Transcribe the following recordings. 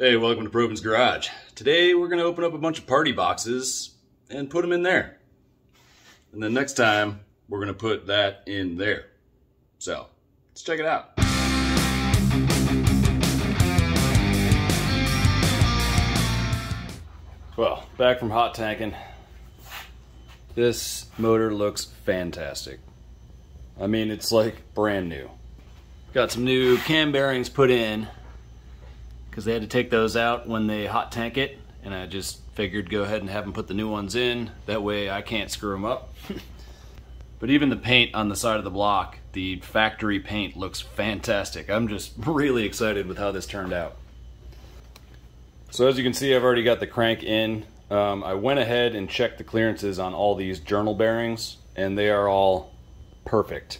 Hey, welcome to Provins Garage. Today we're going to open up a bunch of party boxes and put them in there. And then next time we're going to put that in there. So, let's check it out. Well, back from hot tanking. This motor looks fantastic. I mean, it's like brand new. Got some new cam bearings put in because they had to take those out when they hot tank it and I just figured go ahead and have them put the new ones in. That way I can't screw them up. But even the paint on the side of the block the factory paint looks fantastic. I'm just really excited with how this turned out. So as you can see I've already got the crank in. Um, I went ahead and checked the clearances on all these journal bearings and they are all perfect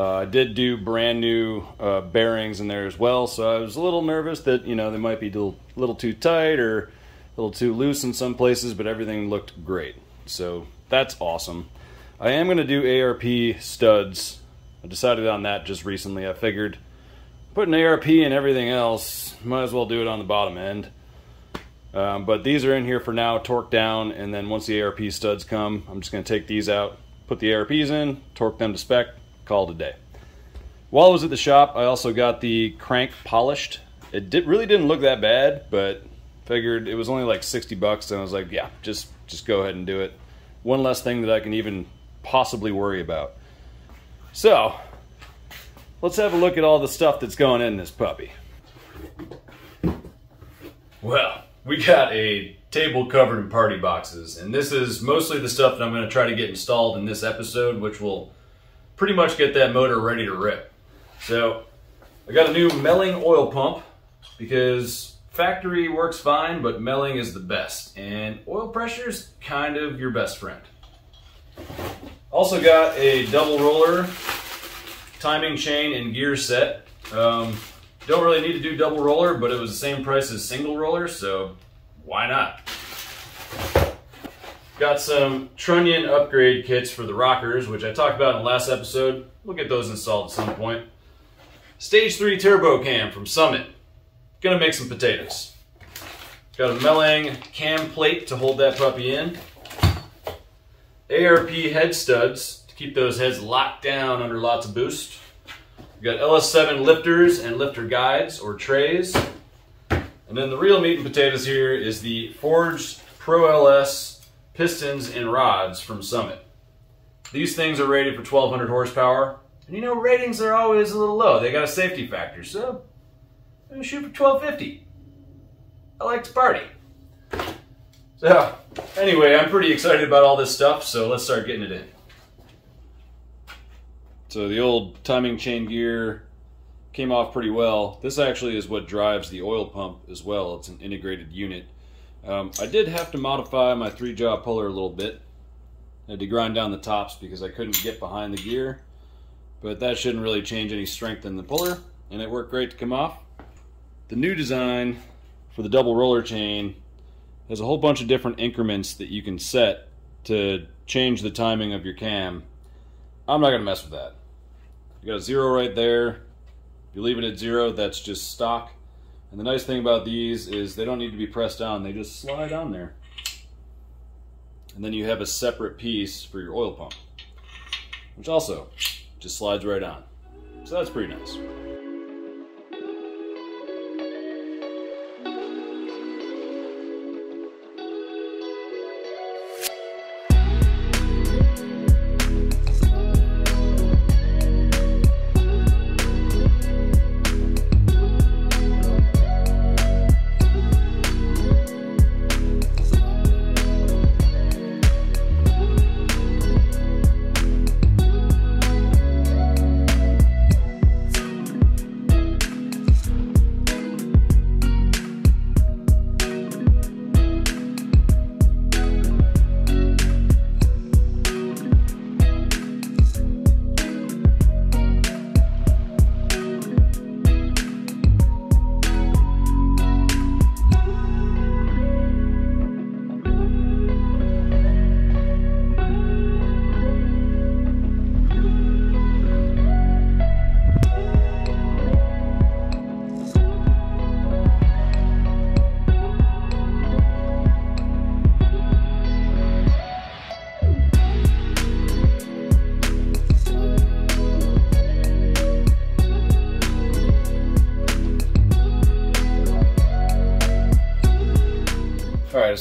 I did do brand new uh, bearings in there as well, so I was a little nervous that you know they might be a little, little too tight or a little too loose in some places, but everything looked great. So that's awesome. I am going to do ARP studs. I decided on that just recently. I figured putting ARP and everything else, might as well do it on the bottom end. Um, but these are in here for now, torque down, and then once the ARP studs come, I'm just going to take these out, put the ARPs in, torque them to spec, call today. While I was at the shop, I also got the crank polished. It did, really didn't look that bad, but figured it was only like 60 bucks, and I was like, yeah, just just go ahead and do it. One less thing that I can even possibly worry about. So, let's have a look at all the stuff that's going in this puppy. Well, we got a table covered in party boxes, and this is mostly the stuff that I'm going to try to get installed in this episode, which will pretty much get that motor ready to rip. So I got a new Melling oil pump because factory works fine, but Melling is the best. And oil pressure is kind of your best friend. Also got a double roller timing chain and gear set. Um, don't really need to do double roller, but it was the same price as single roller, so why not? Got some Trunnion upgrade kits for the rockers, which I talked about in the last episode. We'll get those installed at some point. Stage 3 turbo cam from Summit. Gonna make some potatoes. Got a Melling cam plate to hold that puppy in. ARP head studs to keep those heads locked down under lots of boost. We got LS7 lifters and lifter guides or trays. And then the real meat and potatoes here is the Forged Pro LS pistons and rods from Summit. These things are rated for 1200 horsepower. And you know, ratings are always a little low. They got a safety factor, so I'm shoot for 1250. I like to party. So, anyway, I'm pretty excited about all this stuff, so let's start getting it in. So the old timing chain gear came off pretty well. This actually is what drives the oil pump as well. It's an integrated unit. Um, I did have to modify my three jaw puller a little bit. I had to grind down the tops because I couldn't get behind the gear. But that shouldn't really change any strength in the puller. And it worked great to come off. The new design for the double roller chain has a whole bunch of different increments that you can set to change the timing of your cam. I'm not going to mess with that. You got a zero right there. If you leave it at zero, that's just stock. And the nice thing about these is they don't need to be pressed down. They just slide on there. And then you have a separate piece for your oil pump, which also just slides right on. So that's pretty nice.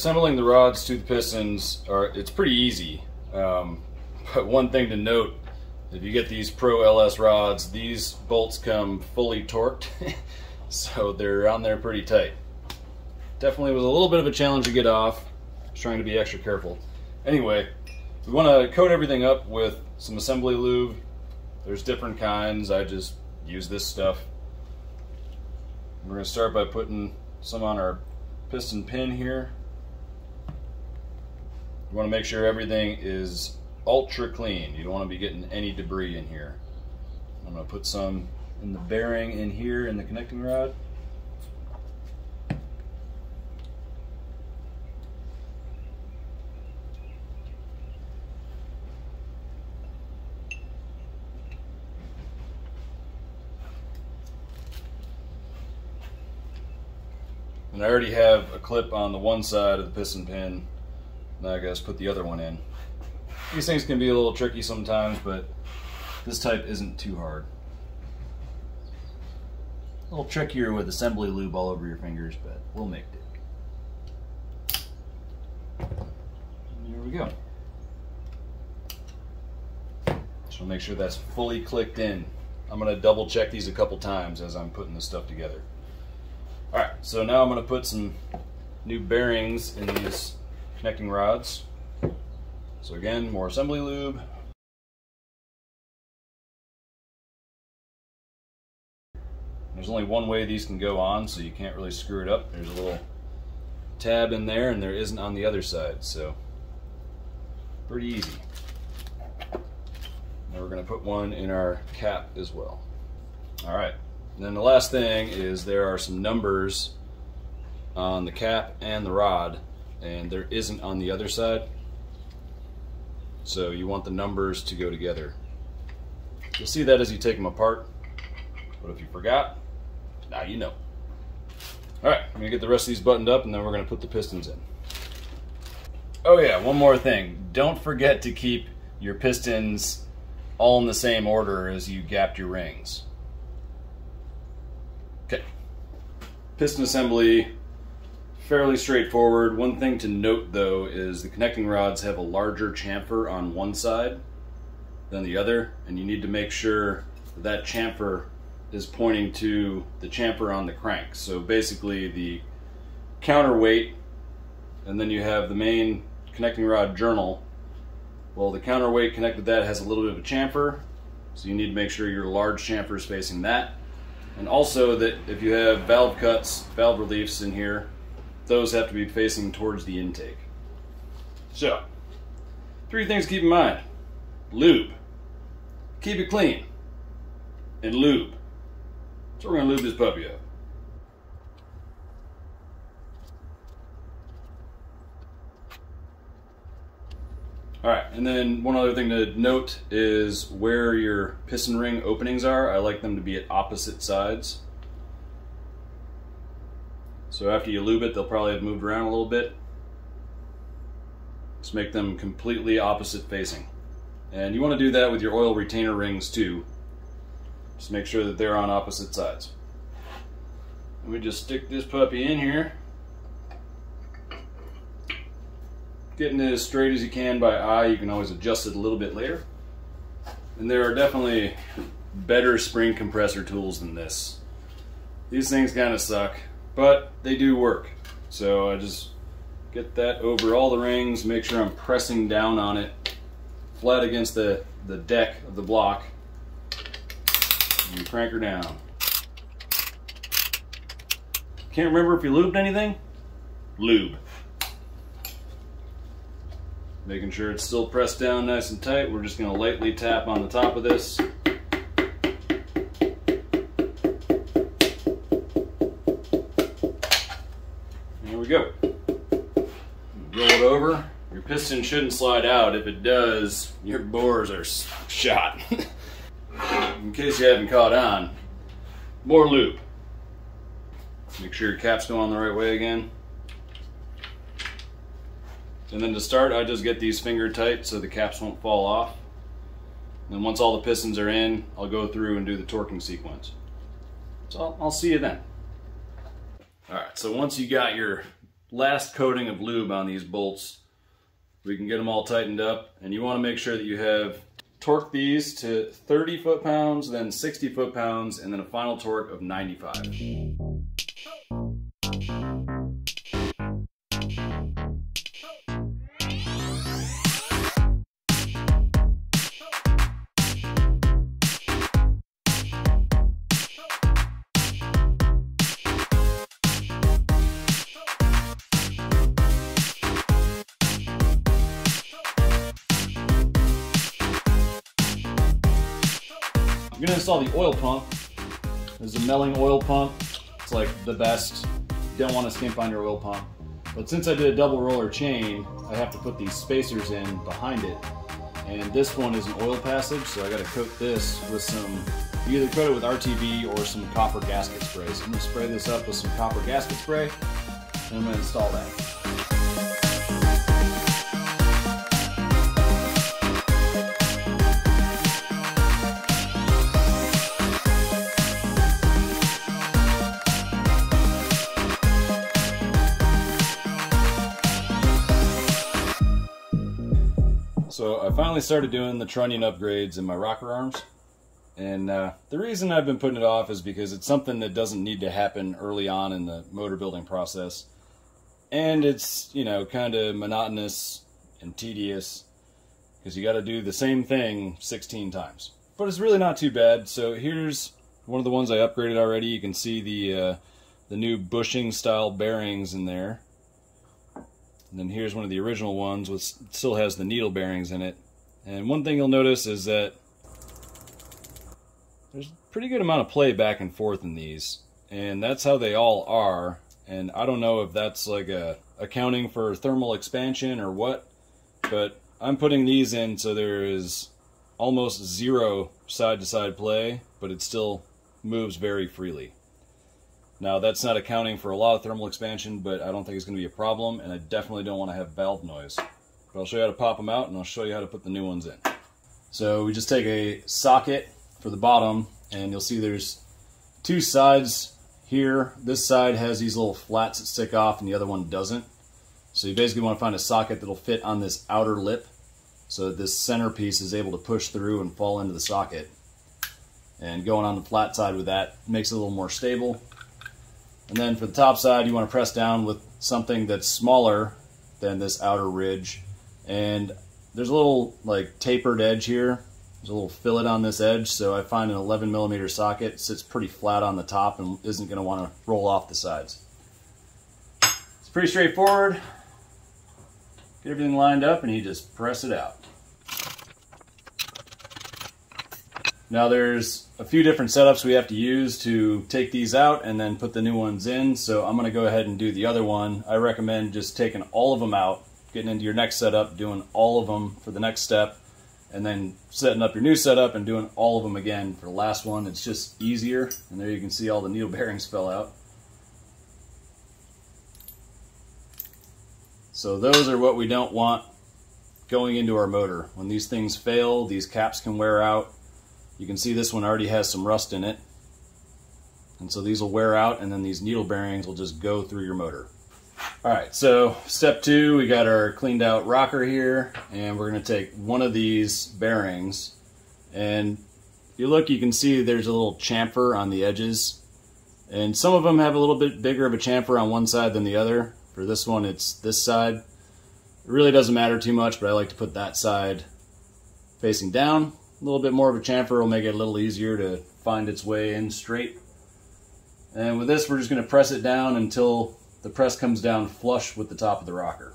Assembling the rods to the pistons, are it's pretty easy. Um, but one thing to note, if you get these Pro LS rods, these bolts come fully torqued, so they're on there pretty tight. Definitely was a little bit of a challenge to get off. Trying to be extra careful. Anyway, we want to coat everything up with some assembly lube. There's different kinds. I just use this stuff. We're going to start by putting some on our piston pin here. You want to make sure everything is ultra clean. You don't want to be getting any debris in here. I'm going to put some in the bearing in here in the connecting rod. And I already have a clip on the one side of the piston pin. Now I gotta put the other one in. These things can be a little tricky sometimes, but this type isn't too hard. A little trickier with assembly lube all over your fingers, but we'll make it. Here we go. To make sure that's fully clicked in. I'm to double check these a couple times as I'm putting this stuff together. Alright, so now I'm to put some new bearings in these connecting rods. So again, more assembly lube. There's only one way these can go on, so you can't really screw it up. There's a little tab in there, and there isn't on the other side, so pretty easy. Now we're going to put one in our cap as well. All right. And then the last thing is there are some numbers on the cap and the rod, and there isn't on the other side. So you want the numbers to go together. You'll see that as you take them apart, but if you forgot, now you know. All right, I'm gonna get the rest of these buttoned up and then we're gonna put the pistons in. Oh yeah, one more thing. Don't forget to keep your pistons all in the same order as you gapped your rings. Okay. Piston assembly, fairly straightforward. One thing to note though is the connecting rods have a larger chamfer on one side than the other, and you need to make sure that, that chamfer is pointing to the chamfer on the crank. So basically the counterweight, and then you have the main connecting rod journal. Well, the counterweight connected that has a little bit of a chamfer, so you need to make sure your large chamfer is facing that. And also that if you have valve cuts, valve reliefs in here, those have to be facing towards the intake. So, three things to keep in mind. Lube. Keep it clean. And lube. So we're going to lube this puppy up. All right, and then one other thing to note is where your piston ring openings are. I like them to be at opposite sides. So after you lube it, they'll probably have moved around a little bit. Just make them completely opposite facing. And you want to do that with your oil retainer rings too. Just make sure that they're on opposite sides. Let me just stick this puppy in here. Getting it as straight as you can by eye. You can always adjust it a little bit later. And there are definitely better spring compressor tools than this. These things kind of suck, but they do work. So I just get that over all the rings, make sure I'm pressing down on it flat against the, the deck of the block and crank her down. Can't remember if you lubed anything? Lube. Making sure it's still pressed down nice and tight. We're just going to lightly tap on the top of this. Piston shouldn't slide out. If it does, your bores are shot. in case you haven't caught on, more lube. Make sure your cap's going the right way again. And then to start, I just get these finger tight so the caps won't fall off. And once all the pistons are in, I'll go through and do the torquing sequence. So I'll, I'll see you then. All right, so once you got your last coating of lube on these bolts. We can get them all tightened up and you want to make sure that you have torque these to 30 foot-pounds, then 60 foot-pounds, and then a final torque of 95. Gonna install the oil pump. This is a Melling oil pump. It's like the best. Don't want to skimp on your oil pump. But since I did a double roller chain, I have to put these spacers in behind it. And this one is an oil passage, so I gotta coat this with some, either coat it with RTV or some copper gasket spray. So I'm gonna spray this up with some copper gasket spray, and I'm gonna install that. So I finally started doing the trunnion upgrades in my rocker arms. And uh, the reason I've been putting it off is because it's something that doesn't need to happen early on in the motor building process. And it's, you know, kind of monotonous and tedious because you got to do the same thing 16 times. But it's really not too bad. So here's one of the ones I upgraded already. You can see the, uh, the new bushing style bearings in there. And then here's one of the original ones, which still has the needle bearings in it. And one thing you'll notice is that there's a pretty good amount of play back and forth in these. And that's how they all are. And I don't know if that's like a accounting for thermal expansion or what, but I'm putting these in so there is almost zero side-to-side -side play, but it still moves very freely. Now that's not accounting for a lot of thermal expansion, but I don't think it's going to be a problem, and I definitely don't want to have valve noise. But I'll show you how to pop them out, and I'll show you how to put the new ones in. So we just take a socket for the bottom, and you'll see there's two sides here. This side has these little flats that stick off, and the other one doesn't. So you basically want to find a socket that'll fit on this outer lip, so that this center piece is able to push through and fall into the socket. And going on the flat side with that makes it a little more stable. And then for the top side, you want to press down with something that's smaller than this outer ridge. And there's a little like tapered edge here. There's a little fillet on this edge, so I find an 11 millimeter socket sits pretty flat on the top and isn't going to want to roll off the sides. It's pretty straightforward. Get everything lined up and you just press it out. Now there's a few different setups we have to use to take these out and then put the new ones in. So I'm gonna go ahead and do the other one. I recommend just taking all of them out, getting into your next setup, doing all of them for the next step, and then setting up your new setup and doing all of them again for the last one. It's just easier. And there you can see all the needle bearings fell out. So those are what we don't want going into our motor. When these things fail, these caps can wear out you can see this one already has some rust in it. And so these will wear out and then these needle bearings will just go through your motor. All right, so step two, we got our cleaned out rocker here and we're gonna take one of these bearings and if you look, you can see there's a little chamfer on the edges and some of them have a little bit bigger of a chamfer on one side than the other. For this one, it's this side. It really doesn't matter too much, but I like to put that side facing down a little bit more of a chamfer will make it a little easier to find its way in straight. And with this, we're just going to press it down until the press comes down flush with the top of the rocker.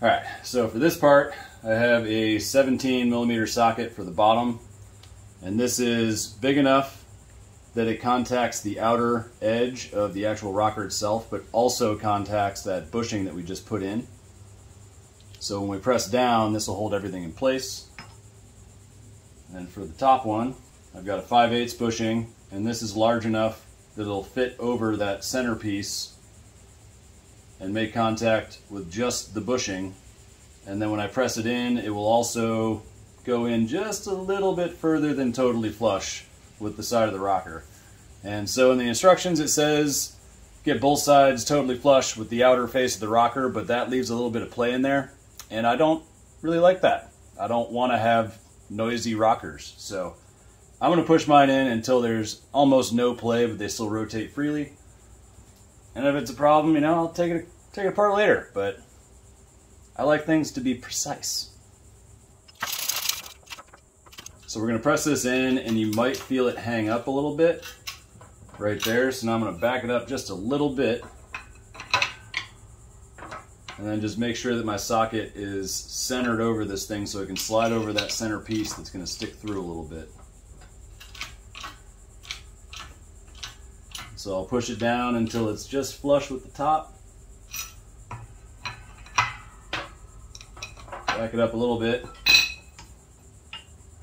All right, so for this part, I have a 17 millimeter socket for the bottom, and this is big enough that it contacts the outer edge of the actual rocker itself, but also contacts that bushing that we just put in. So when we press down, this will hold everything in place. And for the top one, I've got a 5 8 bushing, and this is large enough that it'll fit over that centerpiece and make contact with just the bushing. And then when I press it in, it will also go in just a little bit further than totally flush with the side of the rocker. And so in the instructions it says get both sides totally flush with the outer face of the rocker, but that leaves a little bit of play in there. And I don't really like that. I don't want to have noisy rockers. So I'm going to push mine in until there's almost no play, but they still rotate freely. And if it's a problem, you know, I'll take it take it apart later. But I like things to be precise. So we're going to press this in, and you might feel it hang up a little bit right there. So now I'm going to back it up just a little bit. And then just make sure that my socket is centered over this thing so it can slide over that center piece that's going to stick through a little bit. So I'll push it down until it's just flush with the top. Back it up a little bit.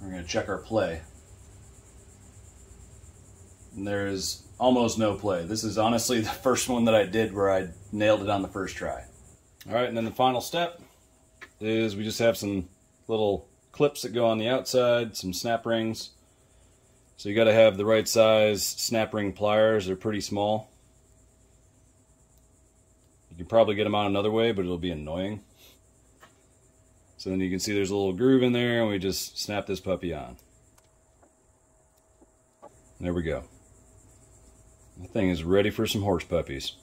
We're going to check our play. And there is almost no play. This is honestly the first one that I did where I nailed it on the first try. All right, and then the final step is we just have some little clips that go on the outside, some snap rings. So you got to have the right size snap ring pliers. They're pretty small. You can probably get them on another way, but it'll be annoying. So then you can see there's a little groove in there, and we just snap this puppy on. There we go. The thing is ready for some horse puppies.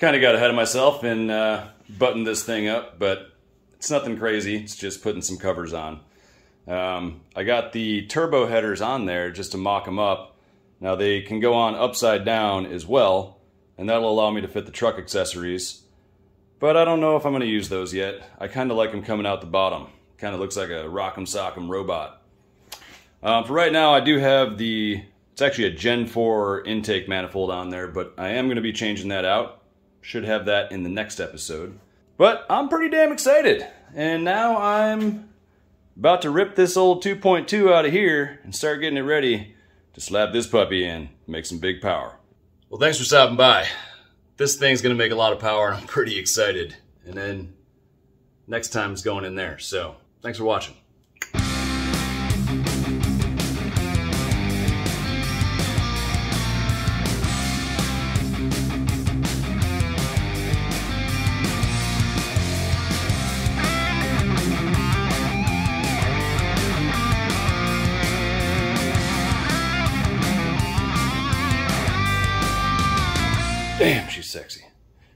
Kind of got ahead of myself and uh, buttoned this thing up, but it's nothing crazy. It's just putting some covers on. Um, I got the turbo headers on there just to mock them up. Now they can go on upside down as well, and that'll allow me to fit the truck accessories. But I don't know if I'm going to use those yet. I kind of like them coming out the bottom. Kind of looks like a rock'em sock'em robot. Um, for right now, I do have the it's actually a Gen 4 intake manifold on there, but I am going to be changing that out. Should have that in the next episode. But I'm pretty damn excited. And now I'm about to rip this old 2.2 out of here and start getting it ready to slap this puppy in, make some big power. Well, thanks for stopping by. This thing's to make a lot of power, and I'm pretty excited. And then next time it's going in there. So, thanks for watching.